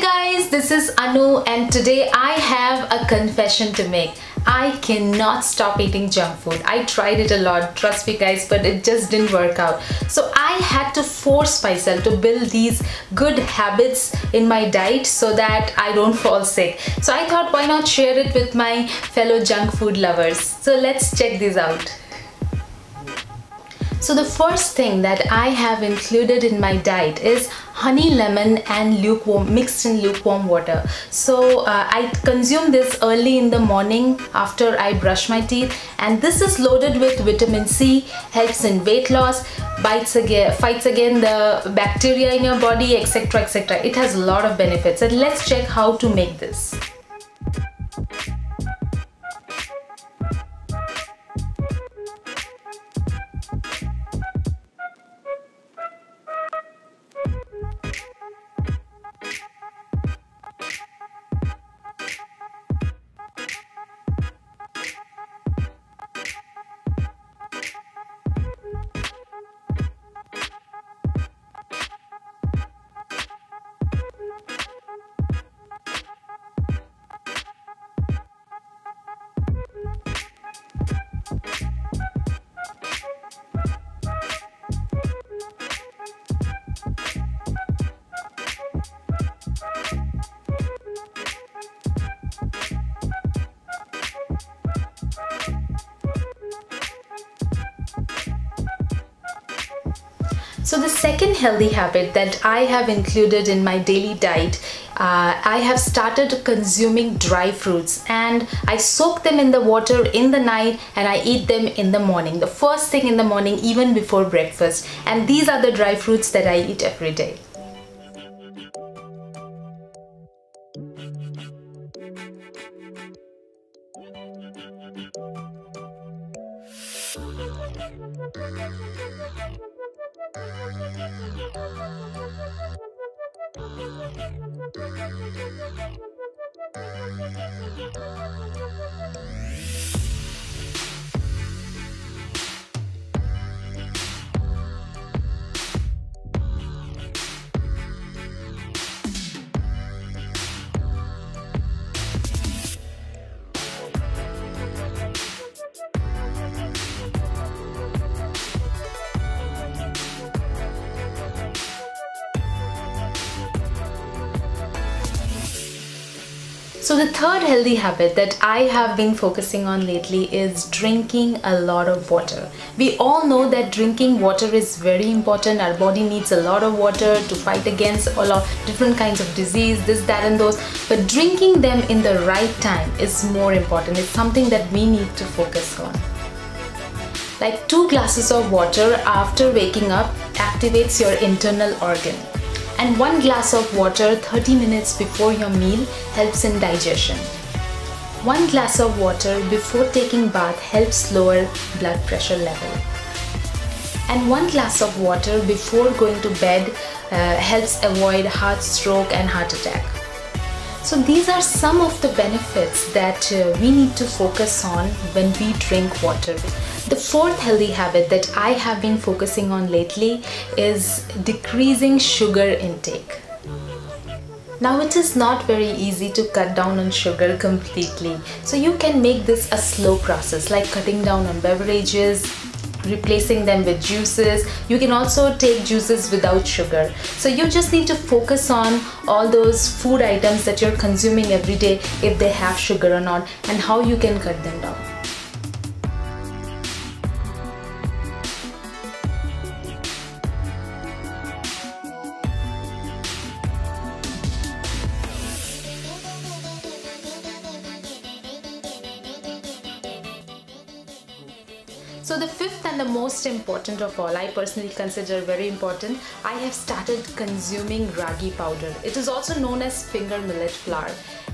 guys, this is Anu and today I have a confession to make. I cannot stop eating junk food. I tried it a lot, trust me guys, but it just didn't work out. So I had to force myself to build these good habits in my diet so that I don't fall sick. So I thought why not share it with my fellow junk food lovers. So let's check this out. So the first thing that I have included in my diet is honey lemon and lukewarm mixed in lukewarm water. So uh, I consume this early in the morning after I brush my teeth and this is loaded with vitamin C, helps in weight loss, bites again, fights again the bacteria in your body etc etc. It has a lot of benefits and let's check how to make this. So the second healthy habit that I have included in my daily diet, uh, I have started consuming dry fruits and I soak them in the water in the night and I eat them in the morning. The first thing in the morning even before breakfast and these are the dry fruits that I eat every day. Thank you. So the third healthy habit that I have been focusing on lately is drinking a lot of water. We all know that drinking water is very important. Our body needs a lot of water to fight against all of different kinds of disease, this, that and those. But drinking them in the right time is more important. It's something that we need to focus on. Like two glasses of water after waking up activates your internal organ and one glass of water 30 minutes before your meal helps in digestion. One glass of water before taking bath helps lower blood pressure level. And one glass of water before going to bed uh, helps avoid heart stroke and heart attack. So these are some of the benefits that uh, we need to focus on when we drink water. The fourth healthy habit that I have been focusing on lately is decreasing sugar intake. Now it is not very easy to cut down on sugar completely. So you can make this a slow process like cutting down on beverages, replacing them with juices. You can also take juices without sugar. So you just need to focus on all those food items that you're consuming every day if they have sugar or not and how you can cut them down. So the fifth and the most important of all, I personally consider very important, I have started consuming ragi powder. It is also known as finger millet flour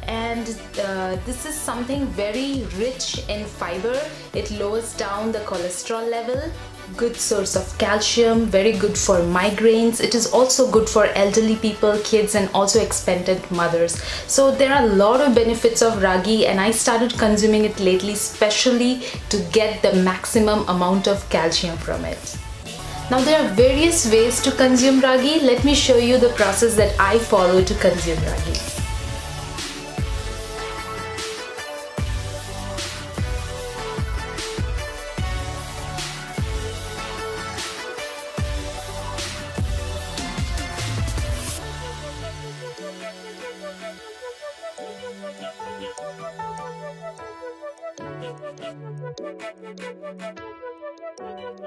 and uh, this is something very rich in fiber. It lowers down the cholesterol level good source of calcium very good for migraines it is also good for elderly people kids and also expectant mothers so there are a lot of benefits of ragi and i started consuming it lately especially to get the maximum amount of calcium from it Now there are various ways to consume ragi. Let me show you the process that I follow to consume ragi.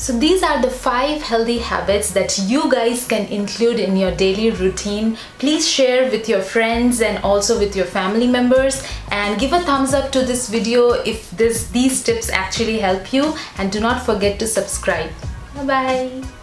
So these are the five healthy habits that you guys can include in your daily routine. Please share with your friends and also with your family members and give a thumbs up to this video if this, these tips actually help you and do not forget to subscribe. Bye bye.